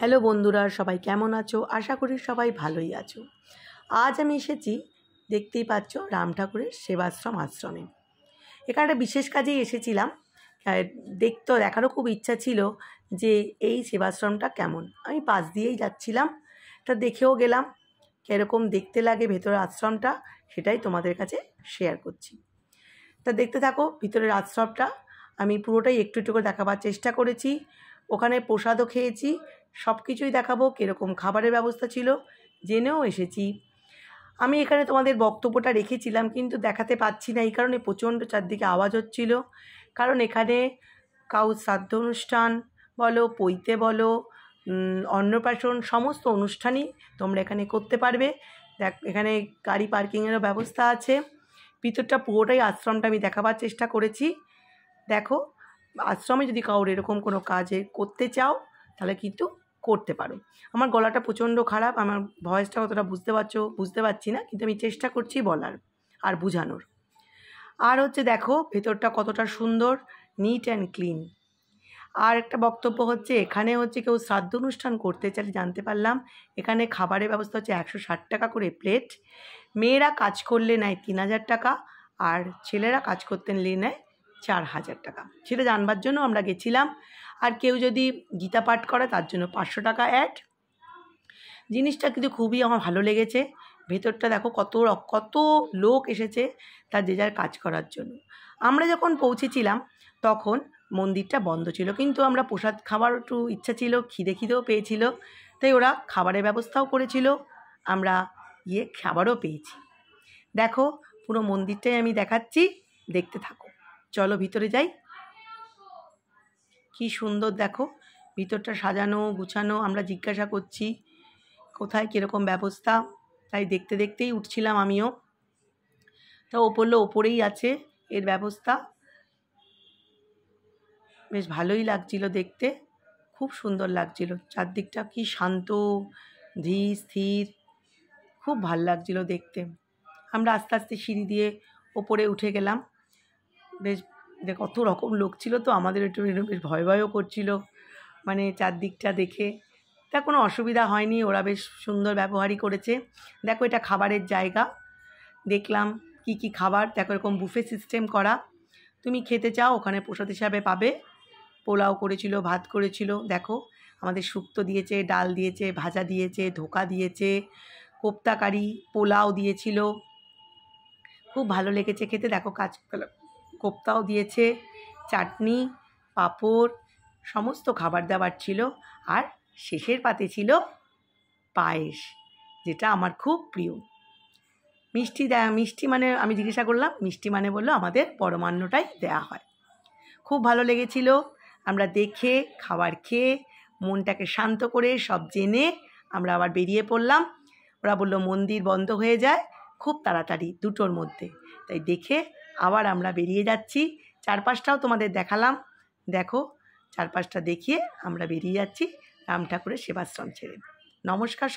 Hello বন্ধুরা, সবাই কেমন আছো? আশা করি সবাই ভালোই আছো। আজ আমি এসেছি, দেখতেই পাচ্ছ, রাম ঠাকুরের সেবাশ্রম আশ্রমে। এখানে একটা বিশেষ কাজেই এসেছিলাম। দেখতে দেখারও খুব ইচ্ছা ছিল যে এই সেবাশ্রমটা কেমন। আমি পাশ দিয়েই যাচ্ছিলাম, তা দেখেও গেলাম, কীরকম দেখতে লাগে ভেতরের আশ্রমটা, সেটাই তোমাদের কাছে শেয়ার করছি। তা দেখতে থাকো, ভিতরের আশ্রমটা। আমি পুরোটাই একটু একটু করে দেখাবার চেষ্টা করেছি। ওখানে প্রসাদও খেয়েছি সব কিছুই দেখাবো, কীরকম খাবারের ব্যবস্থা ছিল, জেনেও এসেছি। আমি এখানে তোমাদের বক্তব্যটা রেখেছিলাম, কিন্তু দেখাতে পাচ্ছি না, এই কারণে প্রচণ্ড চারদিকে আওয়াজ হচ্ছিল। কারণ এখানে কাউ শ্রাদ্ধ অনুষ্ঠান বলো, পৈতে বলো অন্নপ্রাশন, সমস্ত অনুষ্ঠানই তোমরা এখানে করতে পারবে। দেখ, এখানে গাড়ি পার্কিংয়েরও ব্যবস্থা আছে। ভিতরটা পুরোটাই আশ্রমটা আমি দেখাবার চেষ্টা করেছি। দেখো আশ্রমে যদি কারোর এরকম কোনো কাজে করতে চাও, তাহলে কিন্তু করতে পারো। আমার গলাটা প্রচণ্ড খারাপ, আমার ভয়েসটা কতটা বুঝতে পারছ, বুঝতে পারছি না, কিন্তু আমি চেষ্টা করছি বলার আর বোঝানোর। আর হচ্ছে দেখো, ভেতরটা কতটা সুন্দর নিট অ্যান্ড ক্লিন আর একটা বক্তব্য হচ্ছে, এখানে হচ্ছে কেউ শ্রাদ্ধ অনুষ্ঠান করতে চাইলে জানতে পারলাম, এখানে খাবারের ব্যবস্থা হচ্ছে একশো ষাট টাকা করে প্লেট মেয়েরা কাজ করলে নেয় তিন হাজার টাকা, আর ছেলেরা কাজ করতে নিলে নেয় চার হাজার টাকা। সেটা জানবার জন্য আমরা গেছিলাম। আর কেউ যদি গীতা পাঠ করে, তার জন্য পাঁচশো টাকা অ্যাড জিনিসটা কিন্তু খুবই আমার ভালো লেগেছে। ভেতরটা দেখো কত কত লোক এসেছে তার যে যার কাজ করার জন্য। আমরা যখন পৌঁছেছিলাম, তখন মন্দিরটা বন্ধ ছিল। কিন্তু আমরা প্রসাদ খাবার একটু ইচ্ছা ছিল, খিদে খিদেও পেয়েছিল। তাই ওরা খাবারের ব্যবস্থাও করেছিল। আমরা গিয়ে খাবারও পেয়েছি। দেখো পুরো মন্দিরটাই আমি দেখাচ্ছি। দেখতে থাকো। চলো ভিতরে যাই। কি সুন্দর দেখো, ভিতরটা সাজানো, গুছানো, আমরা জিজ্ঞাসা করছি, কোথায়, কীরকম ব্যবস্থা? তাই দেখতে দেখতেই উঠছিলাম আমিও। তা ও বলল, ওপরেই আছে এর ব্যবস্থা। বেশ ভালোই লাগছিল দেখতে, খুব সুন্দর লাগছিল। চারদিকটা কি শান্ত, ধীর, স্থির, খুব ভালো লাগছিল দেখতে। আমরা আস্তে আস্তে সিঁড়ি দিয়ে ওপরে উঠে গেলাম। বেশ কত রকম লোক ছিল তো, আমাদের একটু বেশ ভয় ভয়ও করছিল মানে চারদিকটা দেখে। তা কোনো অসুবিধা হয়নি, ওরা বেশ সুন্দর ব্যবহারই করেছে। দেখো, এটা খাবারের জায়গা। দেখলাম কি কি খাবার, দেখো, এরকম বুফে সিস্টেম করা। তুমি খেতে চাও, ওখানে প্রসাদ হিসাবে পাবে। পোলাও করেছিল, ভাত করেছিল, দেখো, আমাদের শুক্তো দিয়েছে, ডাল দিয়েছে, ভাজা দিয়েছে, ধোকা দিয়েছে কোপ্তা কারি পোলাও দিয়েছিল। খুব ভালো লেগেছে খেতে, দেখো, কাজ কোপ্তাও দিয়েছে, চাটনি, পাঁপড়, সমস্ত খাবার দাবার ছিল আর শেষের পাতে ছিল পায়েস, যেটা আমার খুব প্রিয়। মিষ্টি দেয়া, মিষ্টি মানে আমি জিজ্ঞাসা করলাম, মিষ্টি মানে বলল আমাদের পরমান্নটাই দেয়া হয়। খুব ভালো লেগেছিল, আমরা দেখে, খাবার খেয়ে, মনটাকে শান্ত করে সব জেনে আমরা আবার বেরিয়ে পড়লাম। ওরা বলল মন্দির বন্ধ হয়ে যায়, খুব তাড়াতাড়ি দুটোর মধ্যে। তাই দেখে আবার আমরা বেরিয়ে যাচ্ছি। চারপাশটাও তোমাদের দেখালাম। দেখো, চারপাশটা দেখিয়ে আমরা বেরিয়ে যাচ্ছি। রাম ঠাকুরের সেবাশ্রম ছেড়ে। নমস্কার